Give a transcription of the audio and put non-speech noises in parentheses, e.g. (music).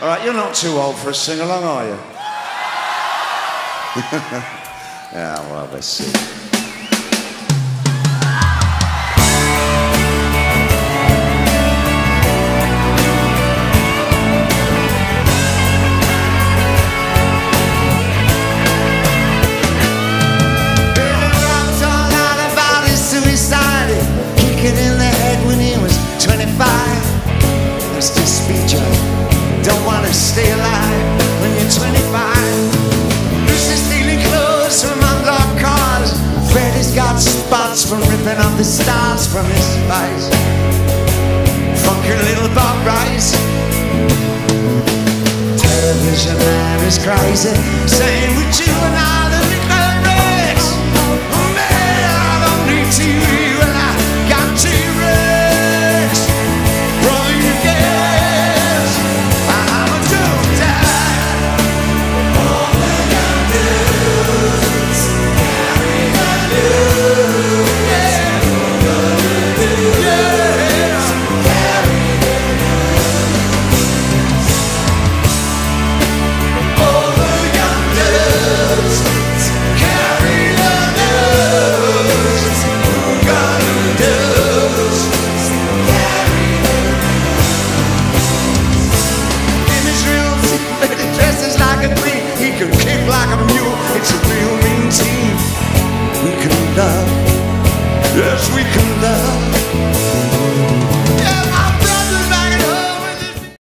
All right, you're not too old for a sing along, are you? (laughs) yeah, well, let's see. Spots from ripping off the stars from his face. Funky little Bob Rice. Television man is crazy, saying, Would you Yes, we